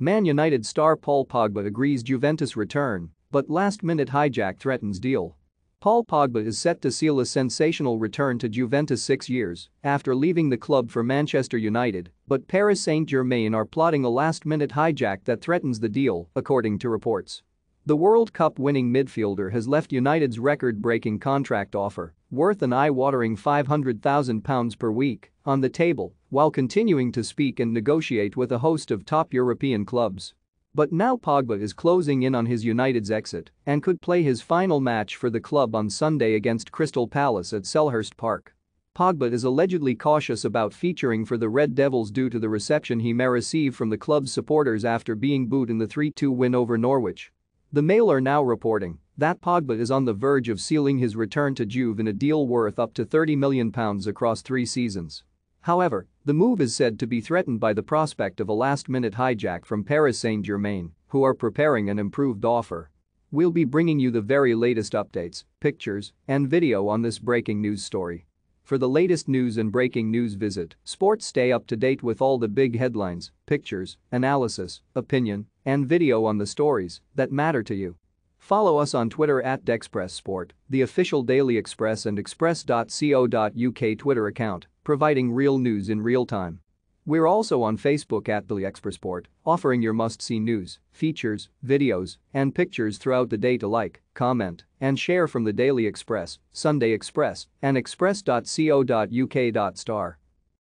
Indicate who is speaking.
Speaker 1: Man United star Paul Pogba agrees Juventus return, but last-minute hijack threatens deal. Paul Pogba is set to seal a sensational return to Juventus six years after leaving the club for Manchester United, but Paris Saint-Germain are plotting a last-minute hijack that threatens the deal, according to reports. The World Cup winning midfielder has left United's record-breaking contract offer, worth an eye-watering £500,000 per week, on the table while continuing to speak and negotiate with a host of top European clubs. But now Pogba is closing in on his United's exit and could play his final match for the club on Sunday against Crystal Palace at Selhurst Park. Pogba is allegedly cautious about featuring for the Red Devils due to the reception he may receive from the club's supporters after being booed in the 3-2 win over Norwich. The Mail are now reporting that Pogba is on the verge of sealing his return to Juve in a deal worth up to £30 million across three seasons. However, the move is said to be threatened by the prospect of a last-minute hijack from Paris Saint-Germain, who are preparing an improved offer. We'll be bringing you the very latest updates, pictures, and video on this breaking news story. For the latest news and breaking news visit Sports stay up to date with all the big headlines, pictures, analysis, opinion, and video on the stories that matter to you. Follow us on Twitter at DexpressSport, the official Daily Express and express.co.uk Twitter account, providing real news in real time. We're also on Facebook at Daily Expressport, offering your must-see news, features, videos, and pictures throughout the day to like, comment, and share from the Daily Express, Sunday Express, and express.co.uk. Star.